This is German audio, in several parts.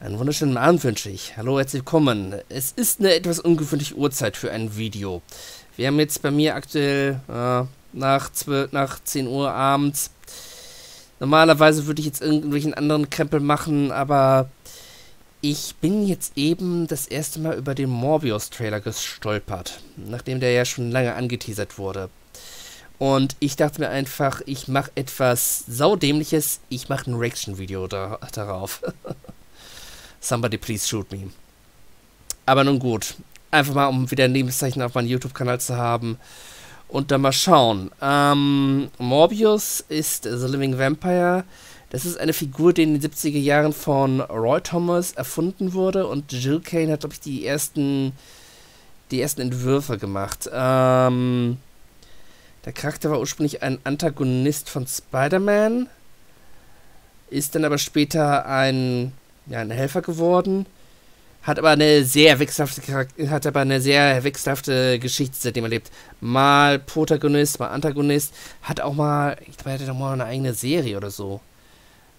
Einen wunderschönen Abend wünsche ich. Hallo, herzlich willkommen. Es ist eine etwas ungewöhnliche Uhrzeit für ein Video. Wir haben jetzt bei mir aktuell äh, nach, 12, nach 10 Uhr abends. Normalerweise würde ich jetzt irgendwelchen anderen Krempel machen, aber ich bin jetzt eben das erste Mal über den Morbius-Trailer gestolpert, nachdem der ja schon lange angeteasert wurde. Und ich dachte mir einfach, ich mache etwas saudämliches, ich mache ein Reaction-Video da, darauf. Somebody please shoot me. Aber nun gut. Einfach mal, um wieder ein Lebenszeichen auf meinem YouTube-Kanal zu haben. Und dann mal schauen. Ähm, Morbius ist The Living Vampire. Das ist eine Figur, die in den 70er Jahren von Roy Thomas erfunden wurde. Und Jill Kane hat, glaube ich, die ersten, die ersten Entwürfe gemacht. Ähm, der Charakter war ursprünglich ein Antagonist von Spider-Man. Ist dann aber später ein ja, ein Helfer geworden. Hat aber eine sehr wechselhafte hat aber eine sehr wechselhafte Geschichte seitdem erlebt. Mal Protagonist, mal Antagonist. Hat auch mal, ich glaube, er hatte doch mal eine eigene Serie oder so.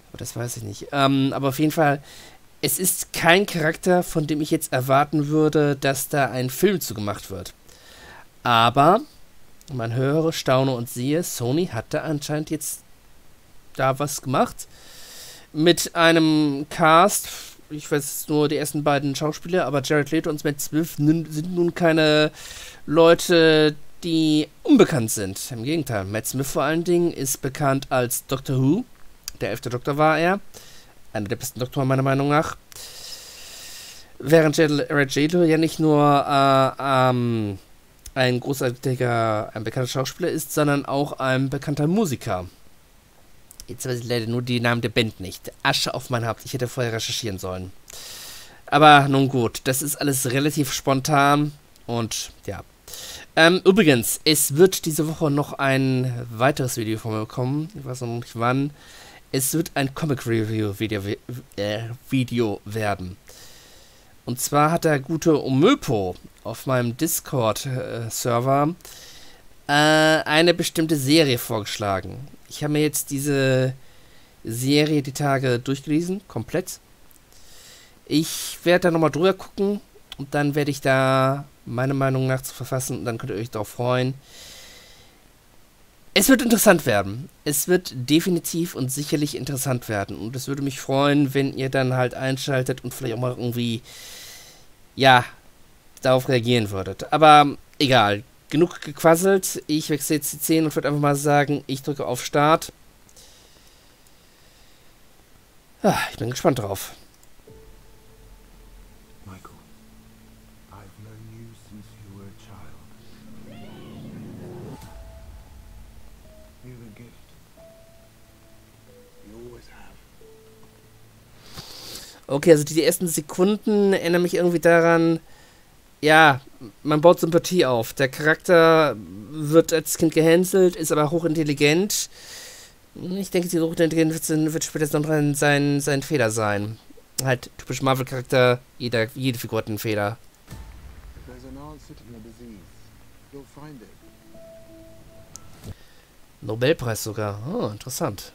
Aber das weiß ich nicht. Ähm, aber auf jeden Fall, es ist kein Charakter, von dem ich jetzt erwarten würde, dass da ein Film zu gemacht wird. Aber man höre, staune und sehe, Sony hat da anscheinend jetzt da was gemacht mit einem Cast, ich weiß nur die ersten beiden Schauspieler, aber Jared Leto und Matt Smith sind nun keine Leute, die unbekannt sind. Im Gegenteil, Matt Smith vor allen Dingen ist bekannt als Doctor Who. Der elfte Doktor war er. Einer der besten Doktoren meiner Meinung nach. Während Jared Leto ja nicht nur äh, ähm, ein großartiger, ein bekannter Schauspieler ist, sondern auch ein bekannter Musiker. Jetzt weiß ich leider nur die Namen der Band nicht. Asche auf mein Haupt. Ich hätte vorher recherchieren sollen. Aber nun gut, das ist alles relativ spontan und ja. Ähm, übrigens, es wird diese Woche noch ein weiteres Video von mir kommen. Ich weiß noch nicht wann. Es wird ein Comic Review Video, äh, Video werden. Und zwar hat der gute Omöpo auf meinem Discord-Server äh, eine bestimmte Serie vorgeschlagen. Ich habe mir jetzt diese Serie die Tage durchgelesen, komplett. Ich werde da nochmal drüber gucken und dann werde ich da meine Meinung nach zu verfassen und dann könnt ihr euch darauf freuen. Es wird interessant werden. Es wird definitiv und sicherlich interessant werden. Und es würde mich freuen, wenn ihr dann halt einschaltet und vielleicht auch mal irgendwie, ja, darauf reagieren würdet. Aber egal genug gequasselt. Ich wechsle jetzt die 10 und würde einfach mal sagen, ich drücke auf Start. Ah, ich bin gespannt drauf. Okay, also die ersten Sekunden erinnern mich irgendwie daran, ja, man baut Sympathie auf. Der Charakter wird als Kind gehänselt, ist aber hochintelligent. Ich denke, die Hochintelligenz wird später noch sein, sein Fehler sein. Halt, typisch Marvel-Charakter, jede Figur hat einen Fehler. Nobelpreis sogar. Oh, interessant.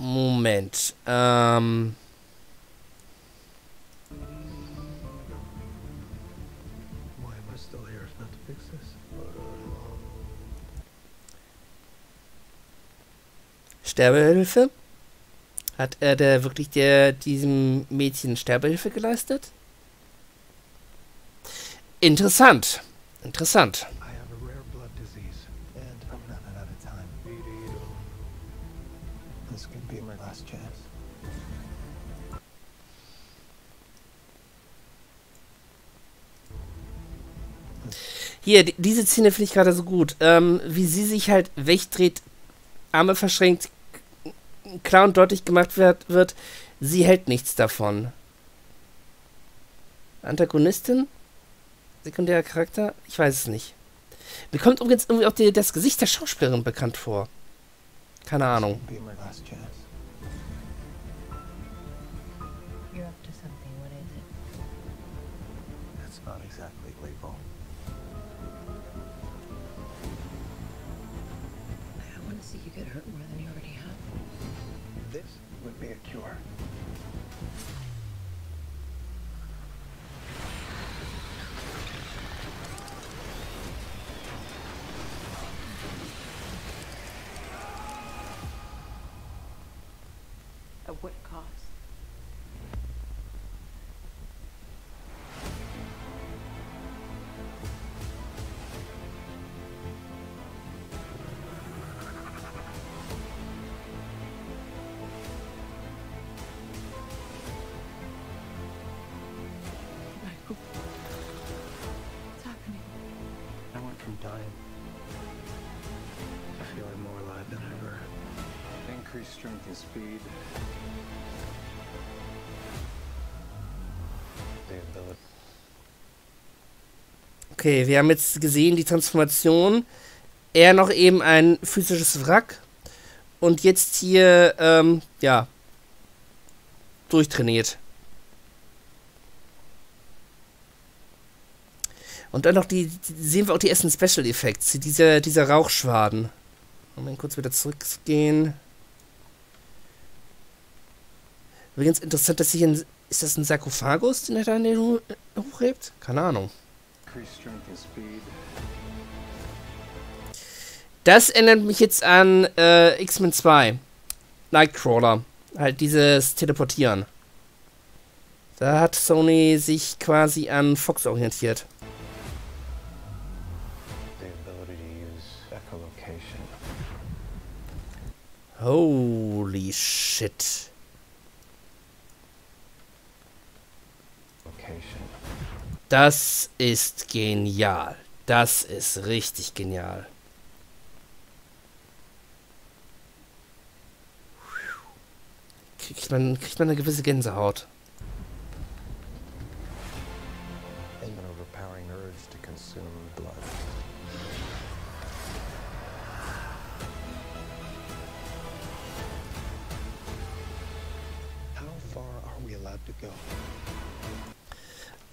Moment. Ähm. Sterbehilfe? Hat er der wirklich der diesem Mädchen Sterbehilfe geleistet? Interessant. Interessant. Hier, diese Szene finde ich gerade so gut. Ähm, wie sie sich halt wegdreht, Arme verschränkt, klar und deutlich gemacht wird, wird, sie hält nichts davon. Antagonistin? Sekundärer Charakter? Ich weiß es nicht. Mir kommt übrigens irgendwie auch die, das Gesicht der Schauspielerin bekannt vor. Keine Ahnung. Be my last chance. You're strength and speed. Okay, wir haben jetzt gesehen die Transformation. Er noch eben ein physisches Wrack. Und jetzt hier, ähm, ja, durchtrainiert. Und dann noch die, die sehen wir auch die ersten Special Effects. Dieser, dieser Rauchschwaden. Moment, kurz wieder zurückgehen. Übrigens interessant, dass hier ein, ist das ein Sarkophagus, den er da in den Hu- hochhebt? Keine Ahnung. Das erinnert mich jetzt an äh, X-Men 2. Nightcrawler. Halt dieses Teleportieren. Da hat Sony sich quasi an Fox orientiert. Holy shit. Das ist genial. Das ist richtig genial. Kriegt man, kriegt man eine gewisse Gänsehaut.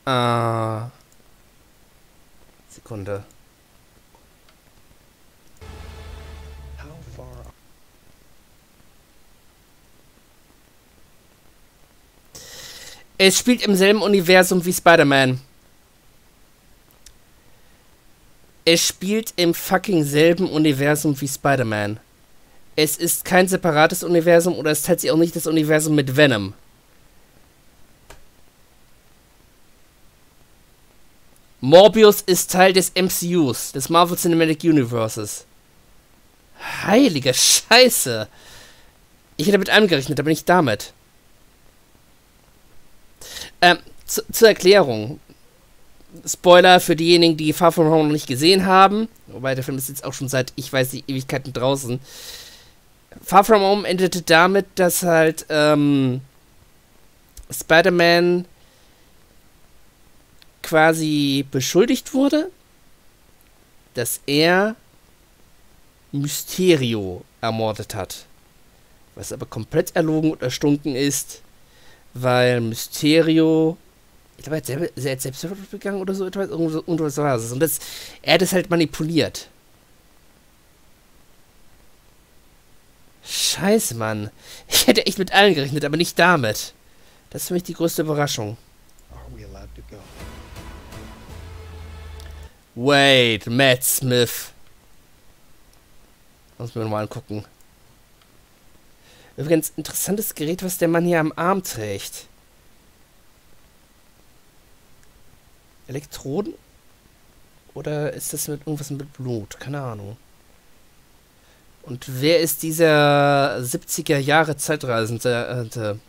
Ah. Sekunde. How far Es spielt im selben Universum wie Spider-Man. Es spielt im fucking selben Universum wie Spider-Man. Es ist kein separates Universum oder es teilt sich auch nicht das Universum mit Venom. Morbius ist Teil des MCUs, des Marvel Cinematic Universes. Heilige Scheiße. Ich hätte mit einem gerechnet, aber nicht damit. Ähm, zu, zur Erklärung. Spoiler für diejenigen, die Far From Home noch nicht gesehen haben. Wobei der Film ist jetzt auch schon seit, ich weiß nicht, Ewigkeiten draußen. Far From Home endete damit, dass halt ähm, Spider-Man quasi beschuldigt wurde, dass er Mysterio ermordet hat. Was aber komplett erlogen und erstunken ist, weil Mysterio, ich glaube, er hat, selber, er begangen oder so etwas, irgendwas, irgendwas war es. Und das, er hat es halt manipuliert. Scheiße, Mann. Ich hätte echt mit allen gerechnet, aber nicht damit. Das ist für mich die größte Überraschung. Wait, Matt Smith. Muss mir nochmal angucken. Übrigens, interessantes Gerät, was der Mann hier am Arm trägt. Elektroden? Oder ist das mit irgendwas mit Blut? Keine Ahnung. Und wer ist dieser 70er Jahre Zeitreisende? Äh, To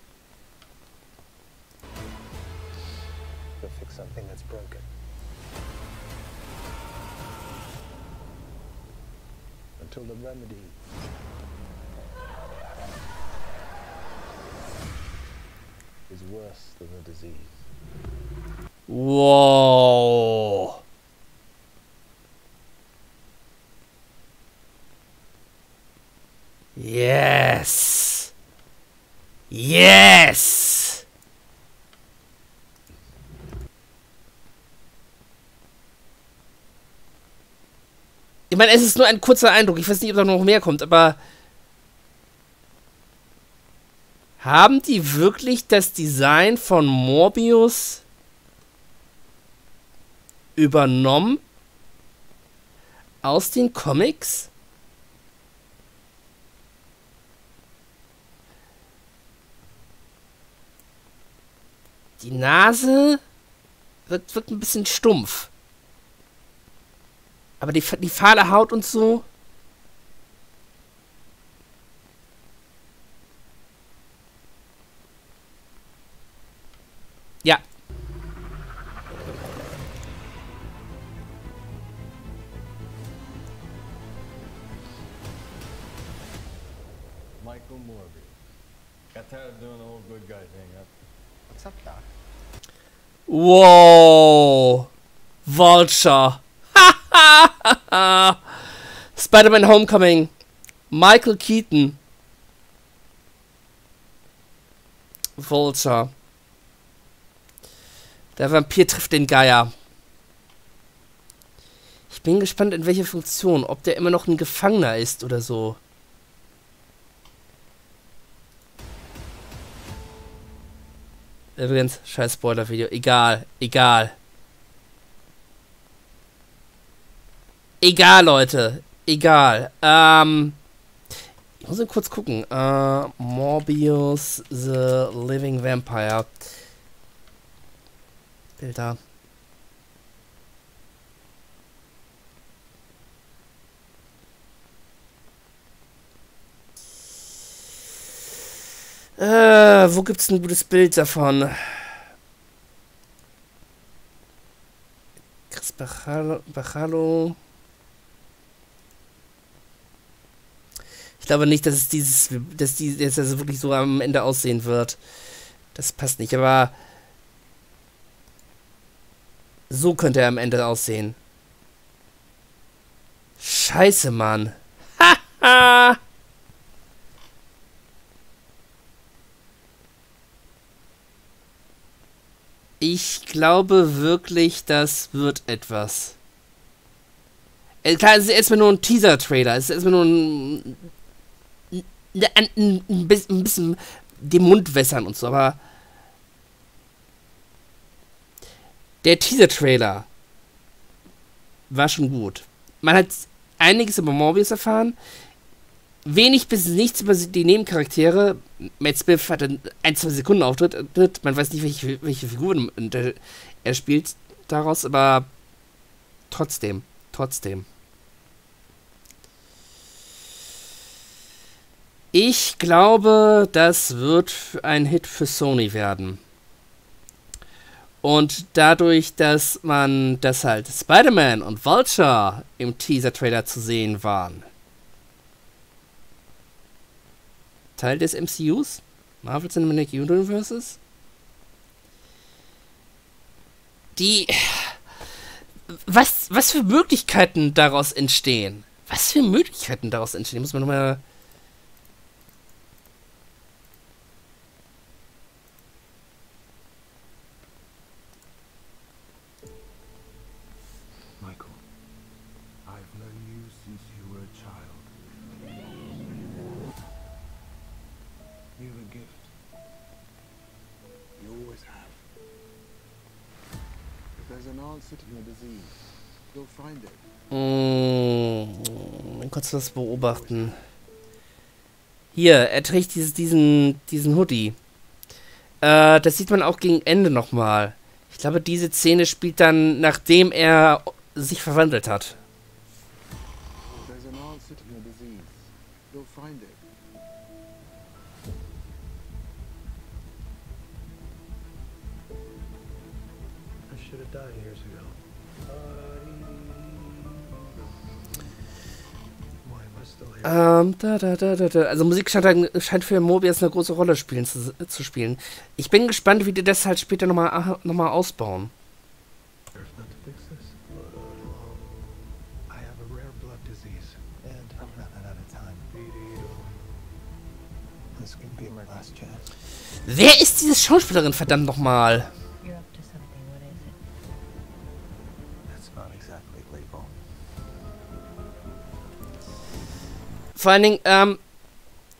fix something that's broken. Until the remedy is worse than the disease. Whoa. Yes. Yes. Ich meine, es ist nur ein kurzer Eindruck. Ich weiß nicht, ob da noch mehr kommt, aber haben die wirklich das Design von Morbius übernommen aus den Comics? Die Nase wirkt, wirkt ein bisschen stumpf. Aber die, die fahle Haut und so. Ja. Michael Morbius. Got tired of doing the whole good guy thing, huh? What's up, Doc? Wow. Vulture. Spider-Man Homecoming. Michael Keaton. Vulture. Der Vampir trifft den Geier. Ich bin gespannt, in welche Funktion. Ob der immer noch ein Gefangener ist oder so. Übrigens, scheiß Spoiler-Video. Egal, egal. Egal, Leute. Egal. Ähm. Ich muss kurz gucken. Äh, Morbius the Living Vampire. Bilder. Äh, wo gibt's ein gutes Bild davon? Chris Bachalo. Bachalo. Glaube nicht, dass es dieses, dass die, dass das wirklich so am Ende aussehen wird. Das passt nicht, aber so könnte er am Ende aussehen. Scheiße, Mann. Haha. ich glaube wirklich, das wird etwas. Äh, klar, es ist erstmal nur ein Teaser-Trailer. Es ist erstmal nur ein, ein, ein, ein bisschen den Mund wässern und so, aber der Teaser-Trailer war schon gut. Man hat einiges über Morbius erfahren, wenig bis nichts über die Nebencharaktere. Matt Smith hat ein, zwei Sekunden Auftritt, man weiß nicht, welche, welche Figuren er spielt daraus, aber trotzdem, trotzdem. Ich glaube, das wird ein Hit für Sony werden. Und dadurch, dass man, dass halt Spider-Man und Vulture im Teaser-Trailer zu sehen waren, Teil des MCUs, Marvel Cinematic Universes, die, was, was für Möglichkeiten daraus entstehen? Was für Möglichkeiten daraus entstehen? Muss man nochmal Mmh, dann kannst du das beobachten. Hier, er trägt dieses, diesen, diesen Hoodie. Äh, das sieht man auch gegen Ende nochmal. Ich glaube, diese Szene spielt dann, nachdem er sich verwandelt hat. Ähm, da, da, da, da, da. Also Musik scheint, scheint für Mobius eine große Rolle spielen, zu, zu spielen. Ich bin gespannt, wie die das halt später nochmal noch mal ausbauen. Wer ist diese Schauspielerin, verdammt nochmal? Vor allen Dingen, ähm,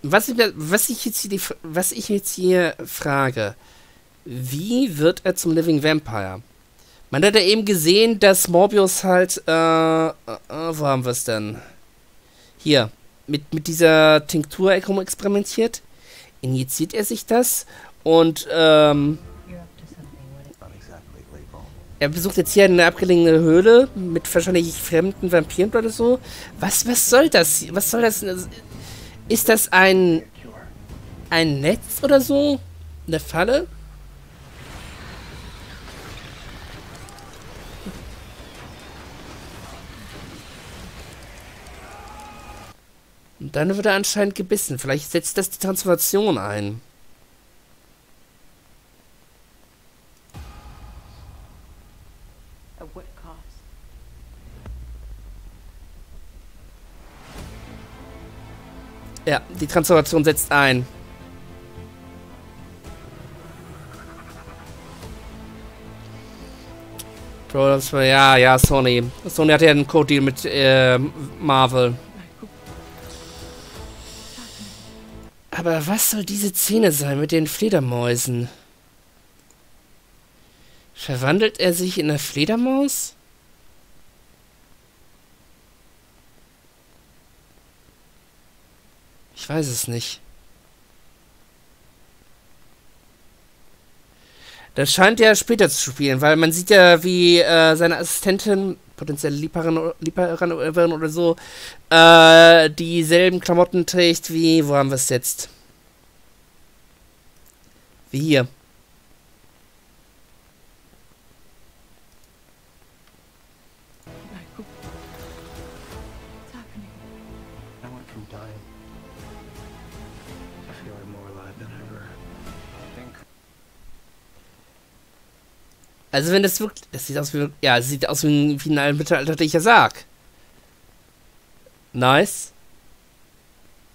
was ich, was ich jetzt hier, was ich jetzt hier frage, wie wird er zum Living Vampire? Man hat ja eben gesehen, dass Morbius halt, äh, äh, äh, wo haben wir es denn? Hier, mit, mit dieser Tinktur experimentiert. Injiziert er sich das und, ähm, er besucht jetzt hier eine abgelegene Höhle mit wahrscheinlich fremden Vampiren oder so. Was, was soll das? Was soll das? Ist das ein, ein Netz oder so? Eine Falle? Und dann wird er anscheinend gebissen. Vielleicht setzt das die Transformation ein. Ja, die Transformation setzt ein. Bro, das war, ja, ja, Sony. Sony hat ja einen Code-Deal mit äh, Marvel. Aber was soll diese Szene sein mit den Fledermäusen? Verwandelt er sich in eine Fledermaus? Ich weiß es nicht. Das scheint ja später zu spielen, weil man sieht ja, wie äh, seine Assistentin, potenzielle Liebhaberin, Liebhaberin oder so, äh, dieselben Klamotten trägt wie, wo haben wir es jetzt? Wie hier. Also wenn das wirklich, das sieht aus wie, ja, es sieht aus wie ein, ein mittelalterlicher Sarg. Nice.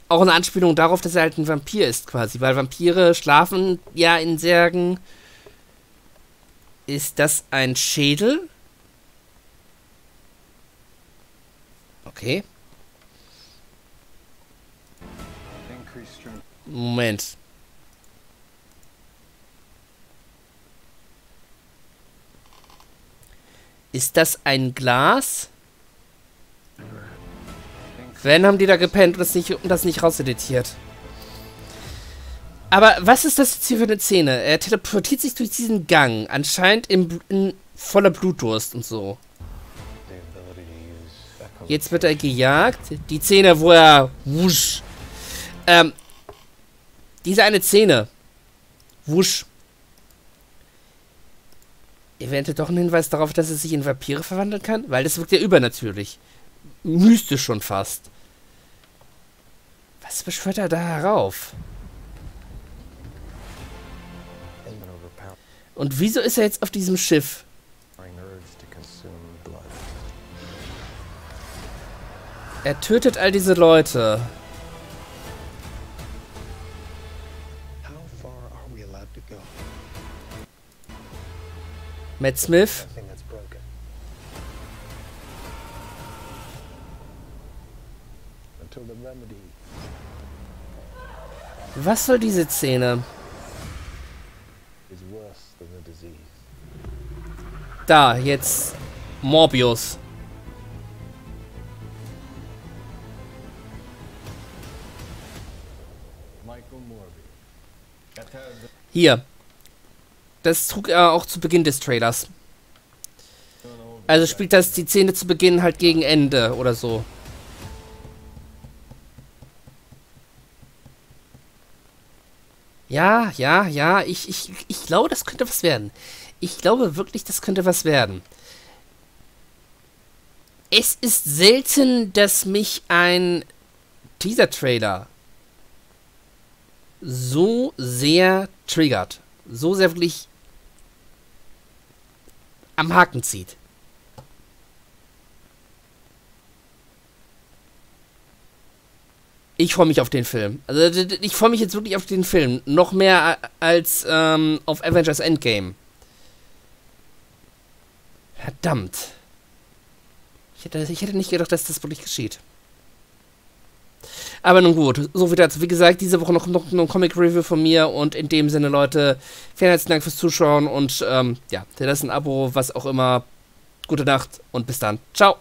Auch eine Anspielung darauf, dass er halt ein Vampir ist quasi, weil Vampire schlafen ja in Särgen. Ist das ein Schädel? Okay. Moment. Ist das ein Glas? Wenn haben die da gepennt und das nicht, und das nicht rauseditiert. Aber was ist das jetzt hier für eine Szene? Er teleportiert sich durch diesen Gang, anscheinend in, in voller Blutdurst und so. Jetzt wird er gejagt. Die Szene, wo er wusch. Ähm, diese eine Szene. Wusch. Eventuell doch ein Hinweis darauf, dass er sich in Vampire verwandeln kann? Weil das wirkt ja übernatürlich. Mystisch schon fast. Was beschwört er da herauf? Und wieso ist er jetzt auf diesem Schiff? Er tötet all diese Leute. Matt Smith. Was soll diese Szene? Da, jetzt Morbius. Hier. Das trug er auch zu Beginn des Trailers. Also spielt das die Szene zu Beginn halt gegen Ende oder so. Ja, ja, ja, ich, ich, ich glaube, das könnte was werden. Ich glaube wirklich, das könnte was werden. Es ist selten, dass mich ein Teaser-Trailer so sehr triggert. So sehr wirklich am Haken zieht. ich freue mich auf den Film. Also ich freue mich jetzt wirklich auf den Film. Noch mehr als ähm, auf Avengers Endgame. Verdammt. Ich hätte, ich hätte nicht gedacht, dass das wirklich geschieht. Aber nun gut, so viel dazu. Wie gesagt, diese Woche noch, noch ein Comic-Review von mir und in dem Sinne, Leute, vielen herzlichen Dank fürs Zuschauen und ähm, ja, hinterlasst ein Abo, was auch immer. Gute Nacht und bis dann. Ciao.